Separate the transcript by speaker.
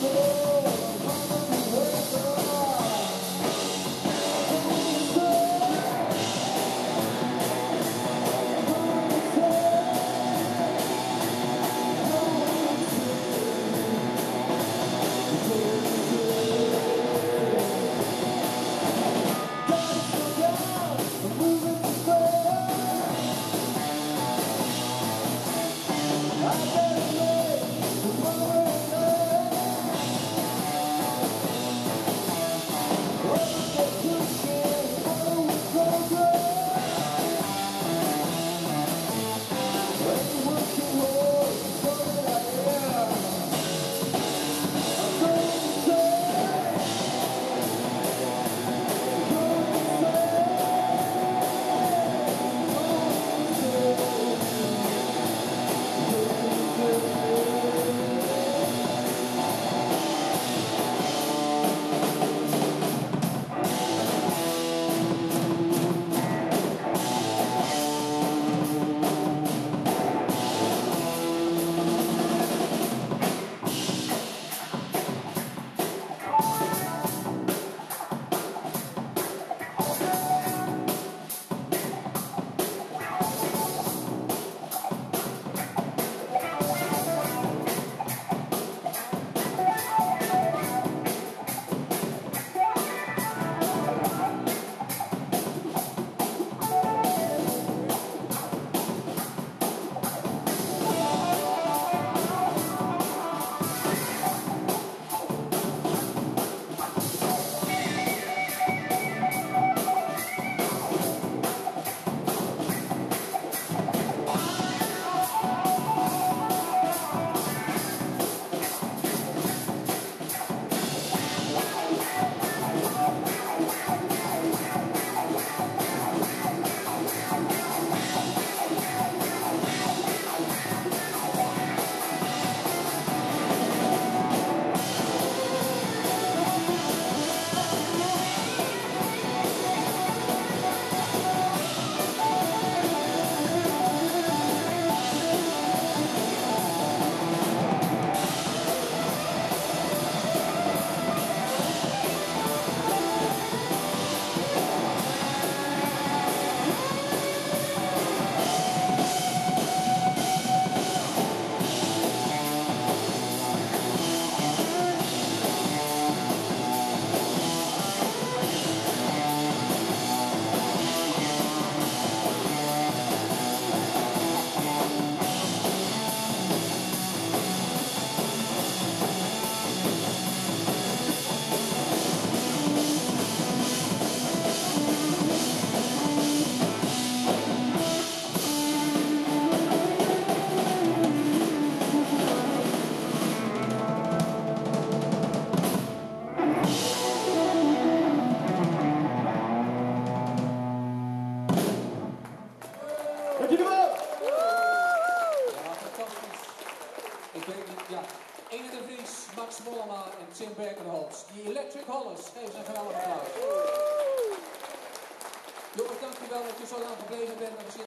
Speaker 1: Amen. Dank jullie. Ja, fantastisch. Ik weet niet, ja. Ene de Vries, Max Mollema en Tim Berkenholz. Die Electric Hollers, geef ze een geweldig applaus. Jongens, dankjewel dat je zo lang gebleven bent.